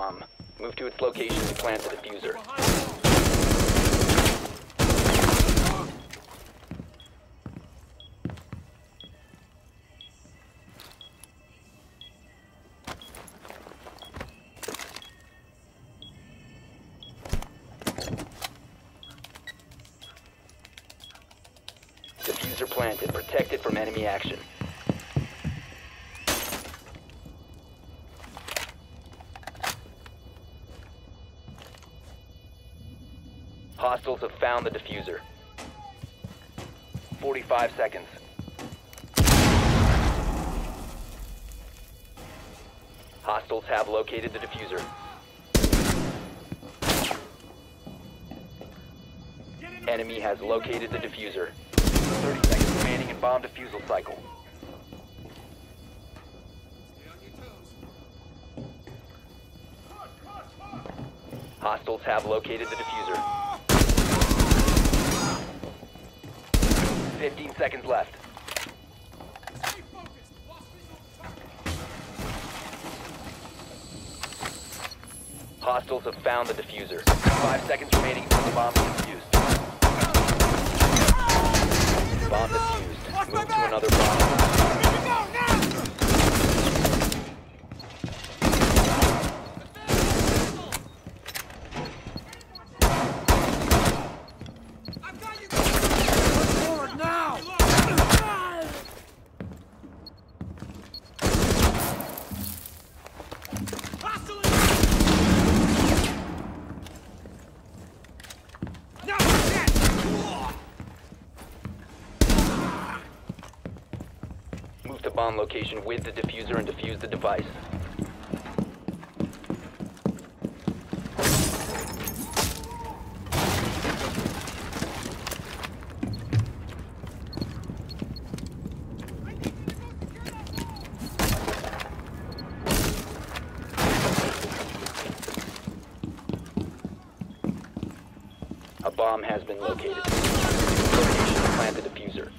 bomb. Move to its location and plant the defuser. Defuser planted. Protected from enemy action. Hostiles have found the defuser. 45 seconds. Hostiles have located the defuser. Enemy has located the defuser. 30 seconds remaining in bomb defusal cycle. Hostiles have located the defuser. 15 seconds left. Hostiles have found the defuser. Five seconds remaining until the bomb is defused. Bomb defused. Move to another bomb. Move to bomb location with the defuser and defuse the device. A bomb has been located. Location to plant the defuser.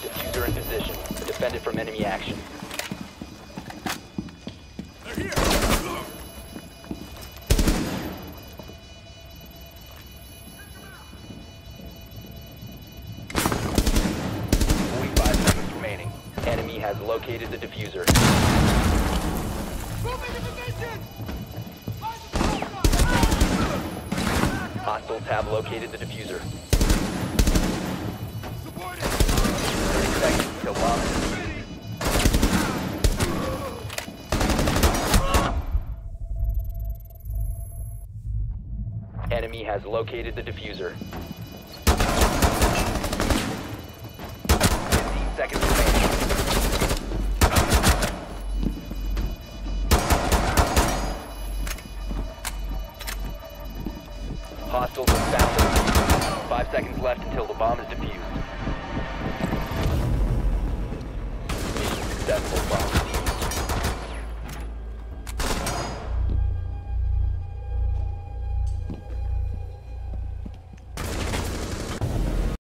Defuser in position. Defended from enemy action. Forty-five seconds remaining. Enemy has located the defuser. Hostiles have located the defuser. 30 seconds till bomb Enemy has located the defuser. 15 seconds remaining. Hostiles have found the. Five seconds left until the bomb is defused. Successful. Bomb